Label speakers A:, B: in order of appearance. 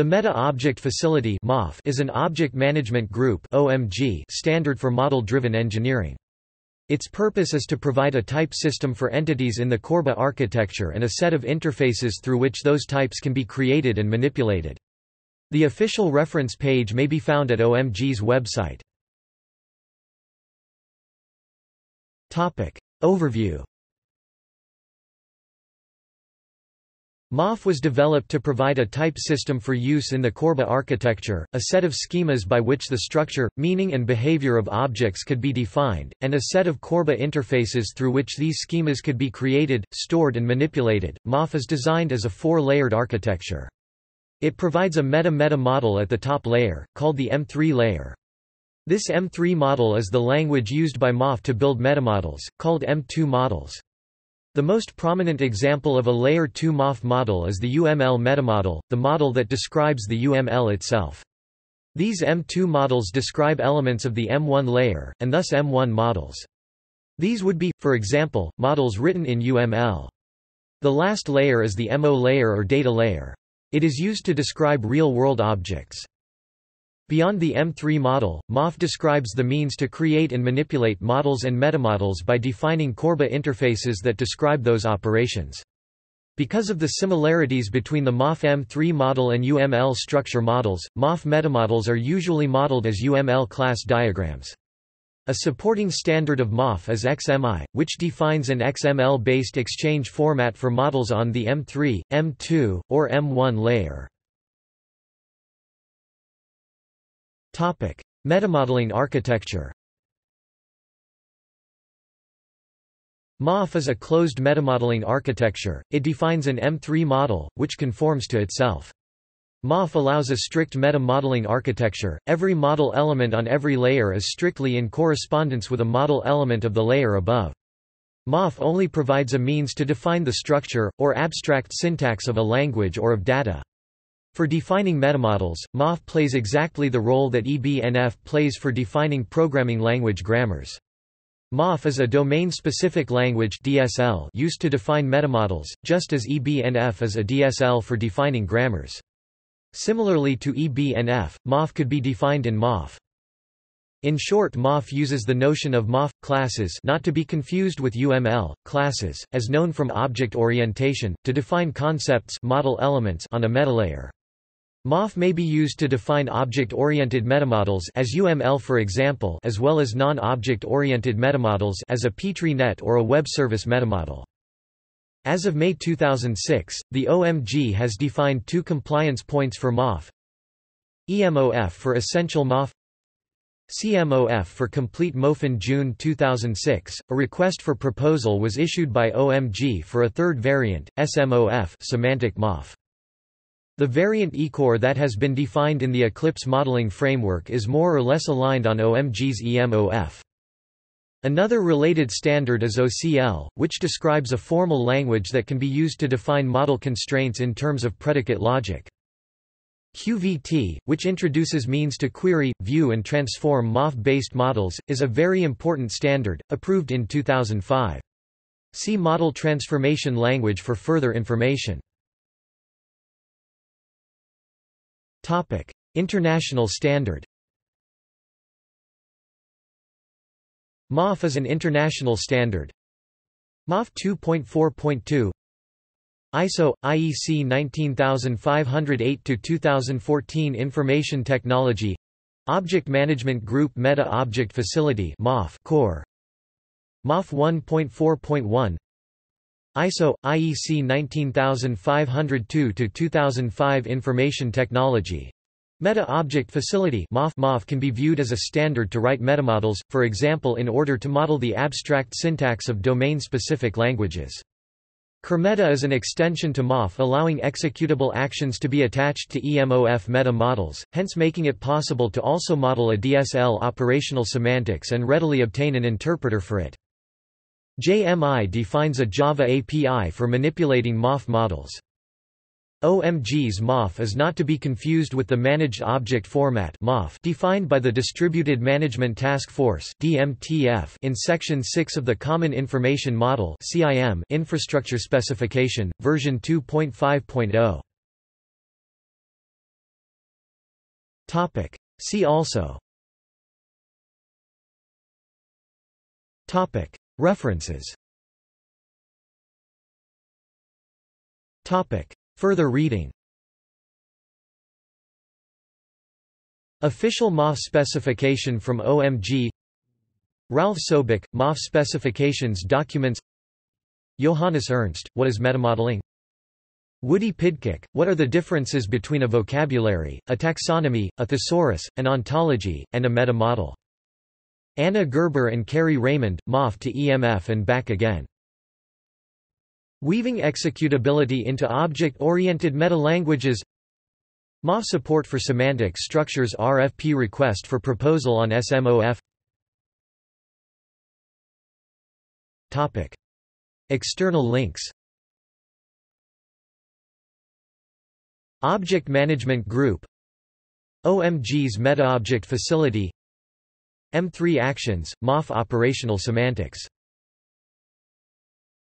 A: The Meta Object Facility is an object management group standard for model-driven engineering. Its purpose is to provide a type system for entities in the Corba architecture and a set of interfaces through which those types can be created and manipulated. The official reference page may be found at OMG's website. Overview MOF was developed to provide a type system for use in the Corba architecture, a set of schemas by which the structure, meaning and behavior of objects could be defined, and a set of Corba interfaces through which these schemas could be created, stored and manipulated. MOF is designed as a four-layered architecture. It provides a meta-meta model at the top layer, called the M3 layer. This M3 model is the language used by MOF to build metamodels, called M2 models. The most prominent example of a Layer 2 MOF model is the UML metamodel, the model that describes the UML itself. These M2 models describe elements of the M1 layer, and thus M1 models. These would be, for example, models written in UML. The last layer is the M0 layer or data layer. It is used to describe real-world objects. Beyond the M3 model, MOF describes the means to create and manipulate models and metamodels by defining Corba interfaces that describe those operations. Because of the similarities between the MOF M3 model and UML structure models, MOF metamodels are usually modeled as UML class diagrams. A supporting standard of MOF is XMI, which defines an XML-based exchange format for models on the M3, M2, or M1 layer. Topic: Metamodeling architecture. MOF is a closed metamodeling architecture. It defines an M3 model which conforms to itself. MOF allows a strict meta-modeling architecture. Every model element on every layer is strictly in correspondence with a model element of the layer above. MOF only provides a means to define the structure, or abstract syntax of a language or of data. For defining metamodels, MOF plays exactly the role that EBNF plays for defining programming language grammars. MOF is a domain-specific language DSL used to define metamodels, just as EBNF is a DSL for defining grammars. Similarly to EBNF, MOF could be defined in MOF. In short MOF uses the notion of MOF classes not to be confused with UML classes, as known from object orientation, to define concepts model elements on a metalayer. MOF may be used to define object-oriented metamodels as UML for example as well as non-object-oriented metamodels as a Petri net or a web service metamodel. As of May 2006, the OMG has defined two compliance points for MOF. EMOF for essential MOF CMOF for complete MOF in June 2006. A request for proposal was issued by OMG for a third variant, SMOF semantic MOF. The variant ECORE that has been defined in the Eclipse modeling framework is more or less aligned on OMG's EMOF. Another related standard is OCL, which describes a formal language that can be used to define model constraints in terms of predicate logic. QVT, which introduces means to query, view and transform MOF-based models, is a very important standard, approved in 2005. See Model Transformation Language for further information. Topic: International standard. MOF is an international standard. MOF 2.4.2 ISO IEC 19508 to 2014 Information Technology Object Management Group Meta Object Facility MOF Core MOF 1.4.1 ISO IEC 19502-2005 Information Technology Meta Object Facility MOF MOF can be viewed as a standard to write metamodels, for example in order to model the abstract syntax of domain-specific languages. Kermeta is an extension to MOF allowing executable actions to be attached to EMOF meta models, hence making it possible to also model a DSL operational semantics and readily obtain an interpreter for it. JMI defines a Java API for manipulating MOF models. OMG's MOF is not to be confused with the Managed Object Format defined by the Distributed Management Task Force in Section 6 of the Common Information Model Infrastructure Specification, version 2.5.0. Topic. See also. References. Further reading Official MOF specification from OMG Ralph Sobek, MOF specifications documents Johannes Ernst, What is metamodeling? Woody Pidcock, What are the differences between a vocabulary, a taxonomy, a thesaurus, an ontology, and a metamodel? Anna Gerber and Kerry Raymond, MOF to EMF and back again. Weaving executability into object-oriented meta-languages MOF support for semantic structures RFP request for proposal on SMOF Topic. External links. Object Management Group. OMG's MetaObject Facility M3 Actions, MOF Operational Semantics